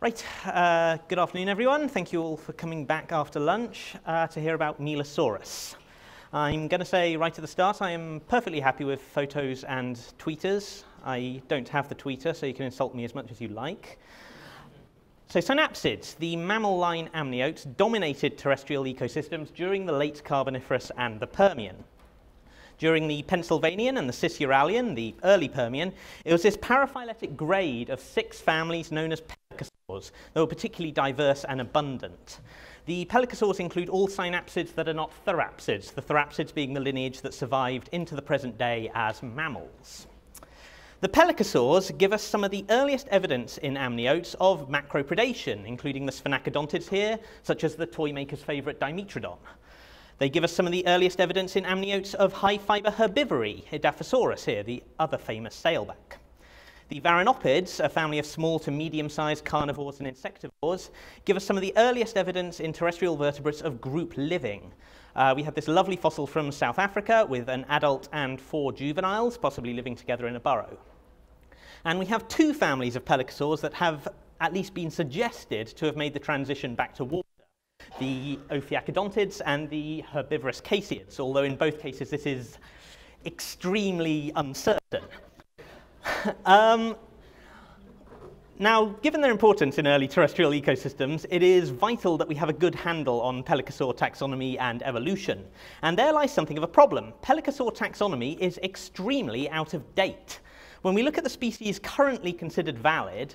Right, uh, good afternoon everyone. Thank you all for coming back after lunch uh, to hear about Milosaurus. I'm going to say right at the start, I am perfectly happy with photos and tweeters. I don't have the tweeter, so you can insult me as much as you like. So synapsids, the mammal line amniotes, dominated terrestrial ecosystems during the late Carboniferous and the Permian. During the Pennsylvanian and the Cisuralian, the early Permian, it was this paraphyletic grade of six families known as pelycosaurs that were particularly diverse and abundant. The pelycosaurs include all synapsids that are not therapsids, the therapsids being the lineage that survived into the present day as mammals. The pelycosaurs give us some of the earliest evidence in amniotes of macropredation, including the sphenacodontids here, such as the toy maker's favourite Dimetrodon. They give us some of the earliest evidence in amniotes of high-fibre herbivory, Edaphosaurus here, the other famous sailback. The Varanopids, a family of small to medium-sized carnivores and insectivores, give us some of the earliest evidence in terrestrial vertebrates of group living. Uh, we have this lovely fossil from South Africa with an adult and four juveniles, possibly living together in a burrow. And we have two families of pelycosaurs that have at least been suggested to have made the transition back to water the Ophiacodontids and the herbivorous Caseids, although in both cases this is extremely uncertain. um, now, given their importance in early terrestrial ecosystems, it is vital that we have a good handle on pelycosaur taxonomy and evolution. And there lies something of a problem. Pelycosaur taxonomy is extremely out of date. When we look at the species currently considered valid,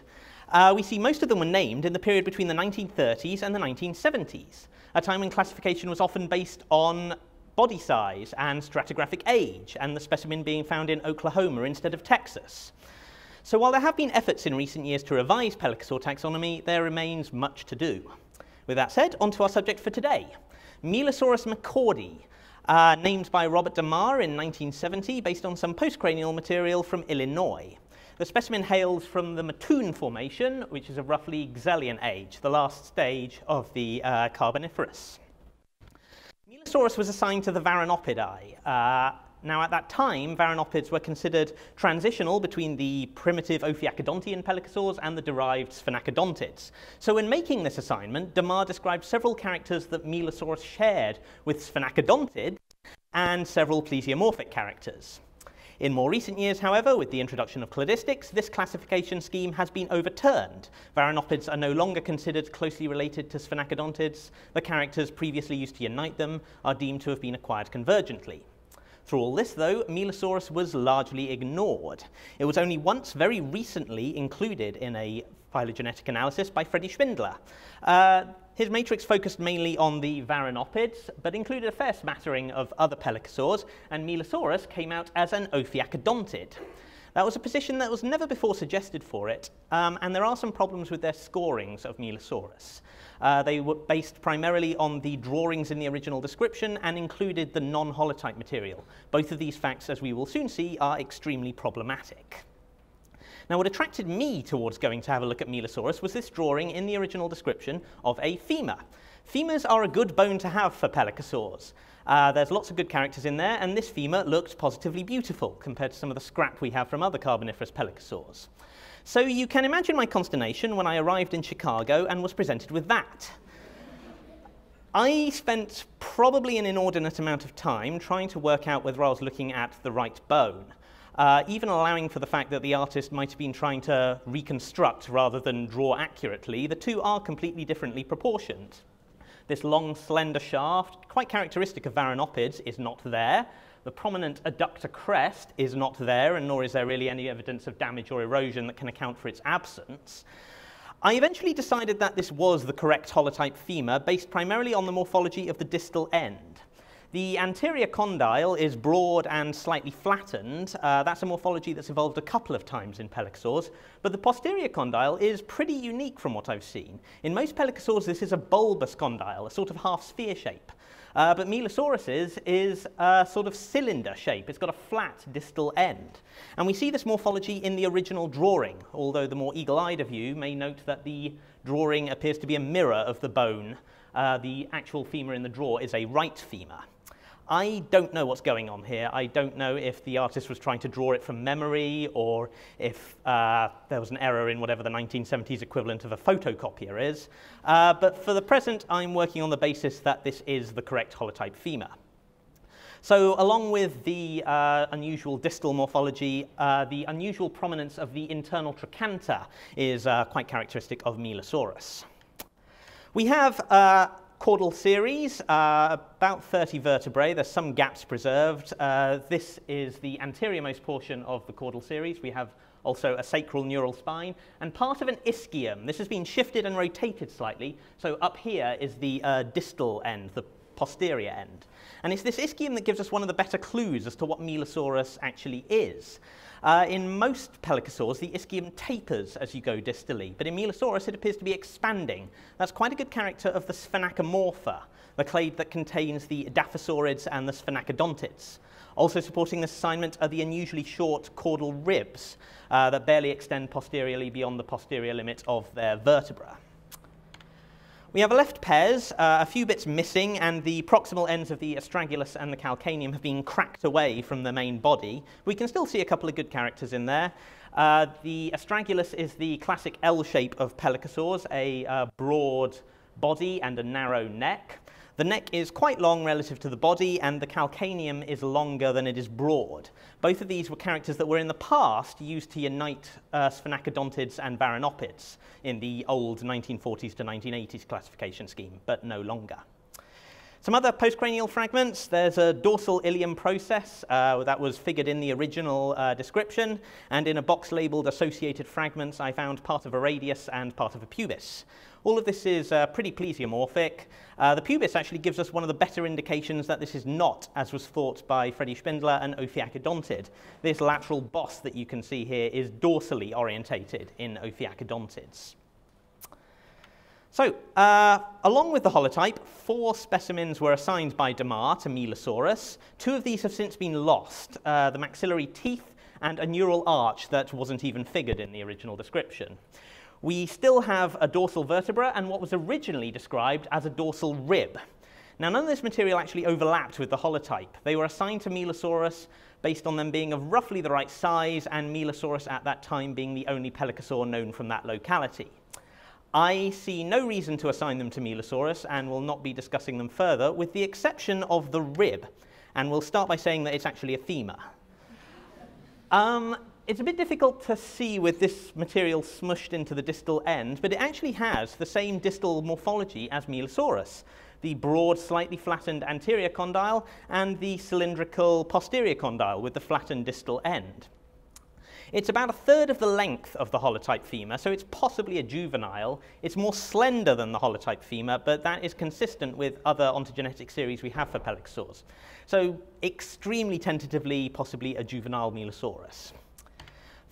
uh, we see most of them were named in the period between the 1930s and the 1970s, a time when classification was often based on body size and stratigraphic age, and the specimen being found in Oklahoma instead of Texas. So while there have been efforts in recent years to revise pelycosaur taxonomy, there remains much to do. With that said, on to our subject for today. Milosaurus mccordi, uh, named by Robert DeMar in 1970 based on some postcranial material from Illinois. The specimen hails from the Mattoon Formation, which is of roughly Gzhelian age, the last stage of the uh, Carboniferous. Milosaurus was assigned to the Varanopidae. Uh, now, at that time, Varanopids were considered transitional between the primitive Ophiacodontian pelycosaurs and the derived Sphenacodontids. So in making this assignment, DeMar described several characters that Milosaurus shared with Sphenacodontids and several plesiomorphic characters. In more recent years, however, with the introduction of cladistics, this classification scheme has been overturned. Varanopids are no longer considered closely related to sphenacodontids. The characters previously used to unite them are deemed to have been acquired convergently. Through all this, though, Milosaurus was largely ignored. It was only once very recently included in a phylogenetic analysis by Freddie Spindler. Uh, his matrix focused mainly on the varanopids, but included a fair smattering of other pelycosaurs, and Milosaurus came out as an Ophiacodontid. That was a position that was never before suggested for it, um, and there are some problems with their scorings of Milosaurus. Uh, they were based primarily on the drawings in the original description and included the non-holotype material. Both of these facts, as we will soon see, are extremely problematic. Now, what attracted me towards going to have a look at Milosaurus was this drawing in the original description of a femur. Femurs are a good bone to have for pelycosaurs. Uh, there's lots of good characters in there, and this femur looked positively beautiful compared to some of the scrap we have from other Carboniferous pelycosaurs. So you can imagine my consternation when I arrived in Chicago and was presented with that. I spent probably an inordinate amount of time trying to work out whether I was looking at the right bone uh, even allowing for the fact that the artist might have been trying to reconstruct rather than draw accurately, the two are completely differently proportioned. This long, slender shaft, quite characteristic of varanopids, is not there. The prominent adductor crest is not there, and nor is there really any evidence of damage or erosion that can account for its absence. I eventually decided that this was the correct holotype femur based primarily on the morphology of the distal end. The anterior condyle is broad and slightly flattened. Uh, that's a morphology that's evolved a couple of times in pelycosaurs, but the posterior condyle is pretty unique from what I've seen. In most pelycosaurs, this is a bulbous condyle, a sort of half-sphere shape. Uh, but Milosaurus's is a sort of cylinder shape. It's got a flat distal end. And we see this morphology in the original drawing, although the more eagle-eyed of you may note that the drawing appears to be a mirror of the bone. Uh, the actual femur in the draw is a right femur. I don't know what's going on here. I don't know if the artist was trying to draw it from memory or if uh, there was an error in whatever the 1970s equivalent of a photocopier is. Uh, but for the present, I'm working on the basis that this is the correct holotype femur. So along with the uh, unusual distal morphology, uh, the unusual prominence of the internal trochanter is uh, quite characteristic of Milosaurus. We have uh, caudal series, uh, about 30 vertebrae. There's some gaps preserved. Uh, this is the anteriormost portion of the caudal series. We have also a sacral neural spine, and part of an ischium. This has been shifted and rotated slightly, so up here is the uh, distal end, the posterior end. And it's this ischium that gives us one of the better clues as to what Milosaurus actually is. Uh, in most pelycosaurs, the ischium tapers as you go distally, but in Milosaurus it appears to be expanding. That's quite a good character of the Sphenacomorpha, the clade that contains the Edaphosaurids and the Sphenacodontids. Also supporting this assignment are the unusually short caudal ribs uh, that barely extend posteriorly beyond the posterior limit of their vertebra. We have left pairs, uh, a few bits missing, and the proximal ends of the astragalus and the calcaneum have been cracked away from the main body. We can still see a couple of good characters in there. Uh, the astragalus is the classic L shape of pelycosaurs, a uh, broad body and a narrow neck. The neck is quite long relative to the body, and the calcaneum is longer than it is broad. Both of these were characters that were in the past used to unite uh, sphenacodontids and varanopids in the old 1940s to 1980s classification scheme, but no longer. Some other postcranial fragments, there's a dorsal ilium process uh, that was figured in the original uh, description, and in a box labeled associated fragments, I found part of a radius and part of a pubis. All of this is uh, pretty plesiomorphic. Uh, the pubis actually gives us one of the better indications that this is not, as was thought by Freddie Spindler, an Ophiacodontid. This lateral boss that you can see here is dorsally orientated in Ophiacodontids. So, uh, along with the holotype, four specimens were assigned by DeMar to Milosaurus. Two of these have since been lost, uh, the maxillary teeth and a neural arch that wasn't even figured in the original description. We still have a dorsal vertebra and what was originally described as a dorsal rib. Now, none of this material actually overlapped with the holotype. They were assigned to Milosaurus based on them being of roughly the right size and Milosaurus at that time being the only pelycosaur known from that locality. I see no reason to assign them to Milosaurus and will not be discussing them further, with the exception of the rib. And we'll start by saying that it's actually a femur. Um, it's a bit difficult to see with this material smushed into the distal end, but it actually has the same distal morphology as Milosaurus. The broad, slightly flattened anterior condyle and the cylindrical posterior condyle with the flattened distal end. It's about a third of the length of the holotype femur, so it's possibly a juvenile. It's more slender than the holotype femur, but that is consistent with other ontogenetic series we have for pelycosaurs. So extremely tentatively, possibly a juvenile Milosaurus.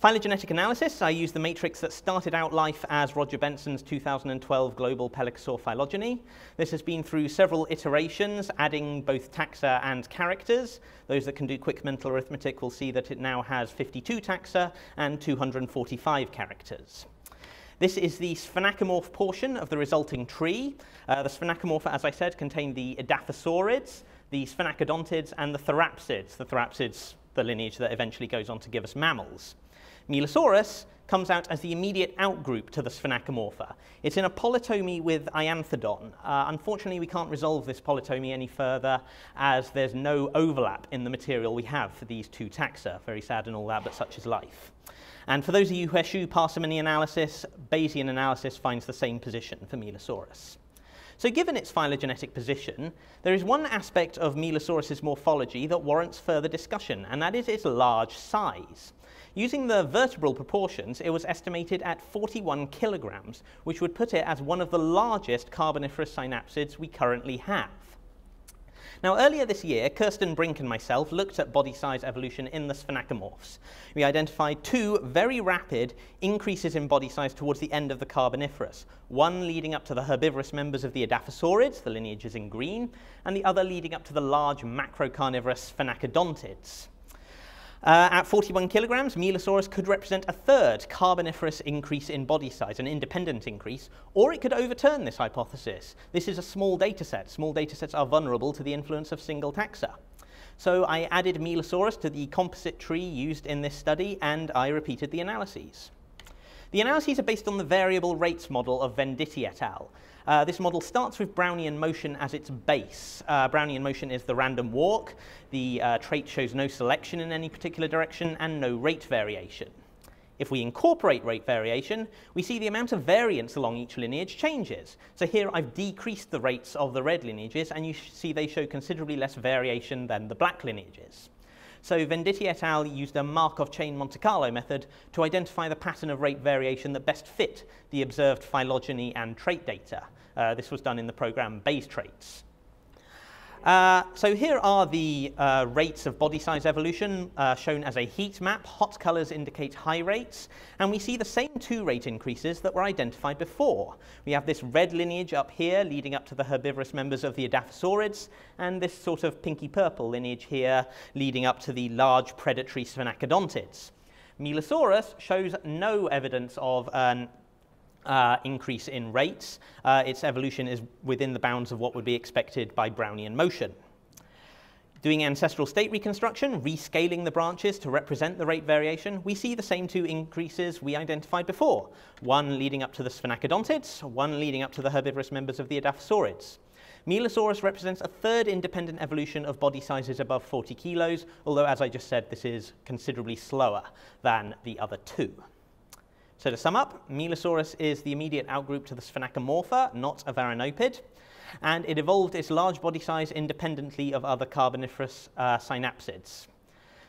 Phylogenetic analysis, I used the matrix that started out life as Roger Benson's 2012 Global Pelycosaur Phylogeny. This has been through several iterations, adding both taxa and characters. Those that can do quick mental arithmetic will see that it now has 52 taxa and 245 characters. This is the sphenacomorph portion of the resulting tree. Uh, the sphenacomorpha, as I said, contain the edaphosaurids, the sphenacodontids, and the therapsids. The therapsids, the lineage that eventually goes on to give us mammals. Milosaurus comes out as the immediate outgroup to the Sphenacomorpha. It's in a polytomy with Ianthodon. Uh, unfortunately, we can't resolve this polytomy any further as there's no overlap in the material we have for these two taxa. Very sad and all that, but such is life. And for those of you who eschew parsimony analysis, Bayesian analysis finds the same position for Milosaurus. So given its phylogenetic position, there is one aspect of Milosaurus's morphology that warrants further discussion, and that is its large size. Using the vertebral proportions, it was estimated at 41 kilograms, which would put it as one of the largest carboniferous synapsids we currently have. Now, earlier this year, Kirstin Brink and myself looked at body size evolution in the sphenacomorphs. We identified two very rapid increases in body size towards the end of the Carboniferous, one leading up to the herbivorous members of the Edaphosaurids, the lineage is in green, and the other leading up to the large macrocarnivorous Sphenacodontids. Uh, at 41 kilograms, Milosaurus could represent a third Carboniferous increase in body size, an independent increase, or it could overturn this hypothesis. This is a small data set. Small data sets are vulnerable to the influence of single taxa. So I added Milosaurus to the composite tree used in this study, and I repeated the analyses. The analyses are based on the variable rates model of Venditti et al. Uh, this model starts with Brownian motion as its base. Uh, Brownian motion is the random walk. The uh, trait shows no selection in any particular direction and no rate variation. If we incorporate rate variation, we see the amount of variance along each lineage changes. So here I've decreased the rates of the red lineages, and you see they show considerably less variation than the black lineages. So Venditti et al. used a Markov chain Monte Carlo method to identify the pattern of rate variation that best fit the observed phylogeny and trait data. Uh, this was done in the program Bayes traits. Uh, so here are the uh, rates of body size evolution uh, shown as a heat map. Hot colors indicate high rates, and we see the same two rate increases that were identified before. We have this red lineage up here leading up to the herbivorous members of the Edaphosaurids, and this sort of pinky purple lineage here leading up to the large predatory sphenacodontids. Milosaurus shows no evidence of an uh, increase in rates. Uh, its evolution is within the bounds of what would be expected by Brownian motion. Doing ancestral state reconstruction, rescaling the branches to represent the rate variation, we see the same two increases we identified before, one leading up to the sphenacodontids, one leading up to the herbivorous members of the Edaphosaurids. Milosaurus represents a third independent evolution of body sizes above 40 kilos, although as I just said, this is considerably slower than the other two. So to sum up, Milosaurus is the immediate outgroup to the Sphenacomorpha, not a Varanopid, and it evolved its large body size independently of other Carboniferous uh, synapsids.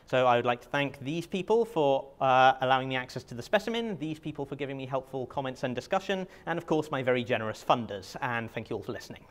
So I would like to thank these people for uh, allowing me access to the specimen, these people for giving me helpful comments and discussion, and of course my very generous funders, and thank you all for listening.